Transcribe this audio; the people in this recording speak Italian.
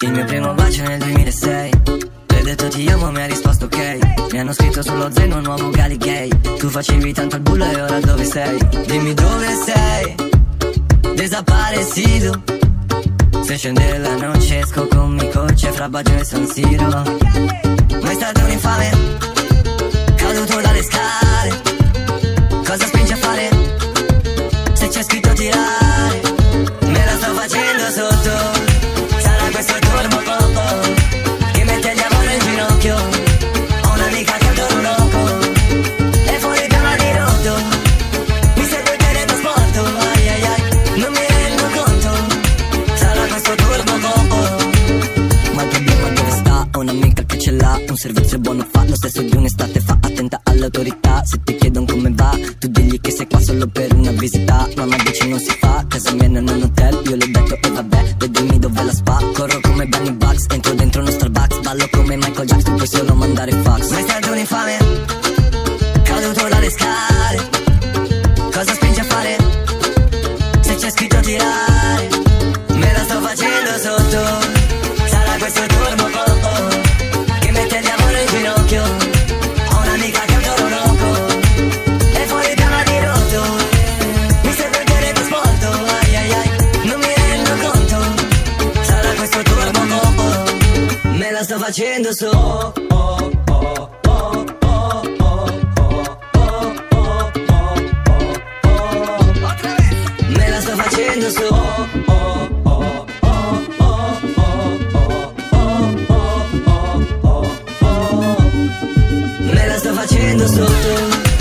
Il mio primo bacio nel 2006 Le ho detto ti amo, mi ha risposto ok. Mi hanno scritto sullo zaino un nuovo gali gay. Tu facevi tanto il bullo e ora dove sei? Dimmi dove sei. Desaparecido. Se scende la noce esco con mi coche fra Baggio e San Siro. Ma è stato un infame. Caduto dalle scale sotto Sarà questo il turbo poco Che mette il diavolo in ginocchio. Ho un'amica che adoro loco E fuori cama di rotto. Mi serve il teletrasporto Ai ai ai Non mi rendo conto. Sarà questo turbo poco. Ma il problema dove sta? Ho un'amica che ce l'ha Un servizio buono fa Lo stesso di un'estate fa. Attenta alle visita Mamma dice non si fa Casa mia non è un hotel Io le ho detto e vabbè Vedimi dove la spa Corro come Benny Bucks Entro dentro uno Starbucks Ballo come Michael Jackson Puoi solo mandare fax. Ma è stato un infame facendo so. Me la sto facendo so. Me la sto facendo sotto